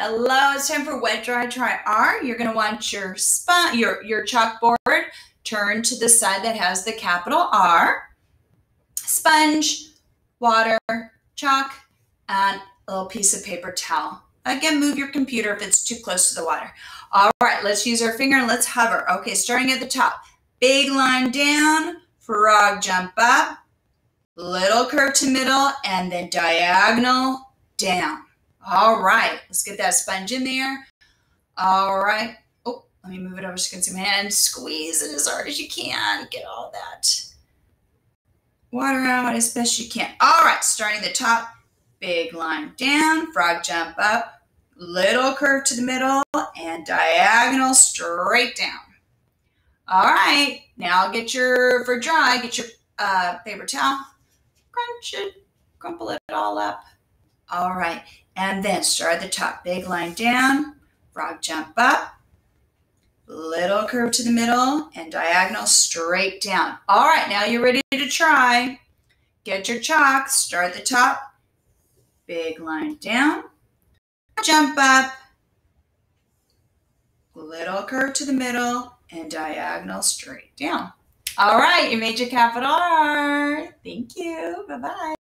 Hello, it's time for wet, dry, try R. You're going to want your spot, your, your chalkboard turned to the side that has the capital R. Sponge, water, chalk, and a little piece of paper towel. Again, move your computer if it's too close to the water. All right, let's use our finger and let's hover. Okay, starting at the top. Big line down, frog jump up, little curve to middle, and then diagonal down. All right, let's get that sponge in there. All right. Oh, let me move it over so you can see my hand. Squeeze it as hard as you can. Get all that water out as best you can. All right, starting the top, big line down, frog jump up, little curve to the middle, and diagonal straight down. All right, now get your, for dry, get your uh, paper towel, crunch it, crumple it all up. All right, and then start at the top, big line down, frog jump up, little curve to the middle, and diagonal straight down. All right, now you're ready to try. Get your chalk, start at the top, big line down, jump up, little curve to the middle, and diagonal straight down. All right, you made your capital R. Thank you. Bye-bye.